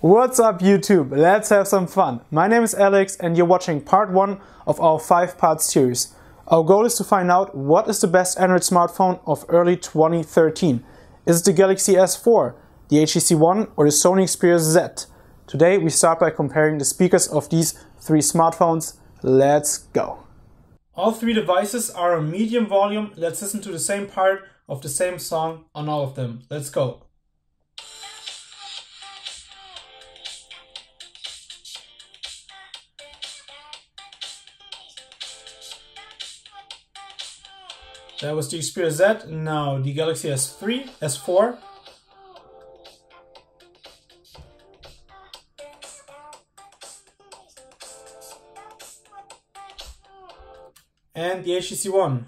What's up YouTube? Let's have some fun. My name is Alex and you're watching part 1 of our 5-part series. Our goal is to find out what is the best Android smartphone of early 2013. Is it the Galaxy S4, the HTC One or the Sony Xperia Z? Today we start by comparing the speakers of these three smartphones. Let's go. All three devices are on medium volume. Let's listen to the same part of the same song on all of them. Let's go. That was the Xperia Z, now the Galaxy S3, S4. And the HTC One.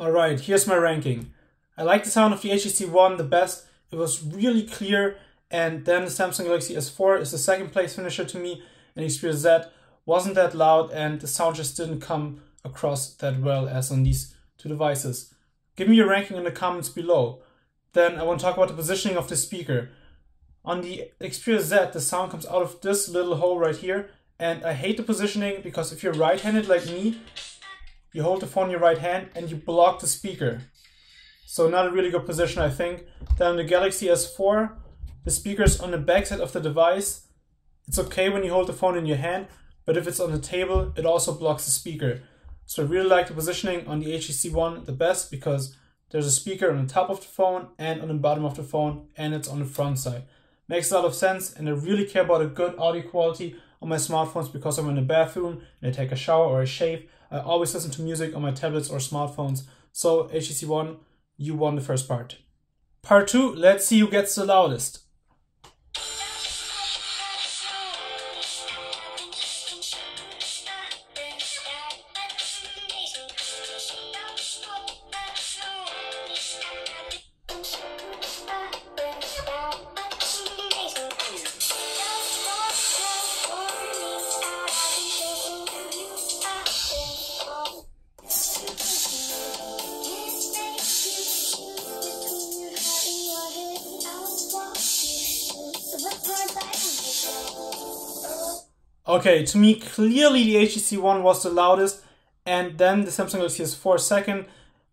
Alright, here's my ranking. I like the sound of the HTC One the best it was really clear. And then the Samsung Galaxy S4 is the second place finisher to me. And Xperia Z wasn't that loud and the sound just didn't come across that well as on these two devices. Give me your ranking in the comments below. Then I want to talk about the positioning of the speaker. On the Xperia Z, the sound comes out of this little hole right here. And I hate the positioning because if you're right-handed like me, you hold the phone in your right hand and you block the speaker. So not a really good position, I think. Then on the Galaxy S4, the speaker's on the backside of the device. It's okay when you hold the phone in your hand, but if it's on the table, it also blocks the speaker. So I really like the positioning on the HTC One the best because there's a speaker on the top of the phone and on the bottom of the phone and it's on the front side. Makes a lot of sense and I really care about a good audio quality on my smartphones because I'm in the bathroom and I take a shower or a shave. I always listen to music on my tablets or smartphones. So HTC One you won the first part. Part 2, let's see who gets the loudest. Okay, to me, clearly the HTC One was the loudest, and then the Samsung Galaxy S4 second.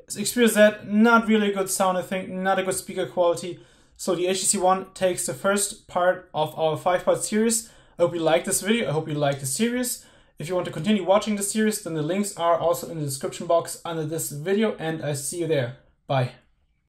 Xperia Z, not really a good sound, I think, not a good speaker quality. So the HTC One takes the first part of our five-part series. I hope you like this video, I hope you like the series. If you want to continue watching the series, then the links are also in the description box under this video, and I see you there. Bye.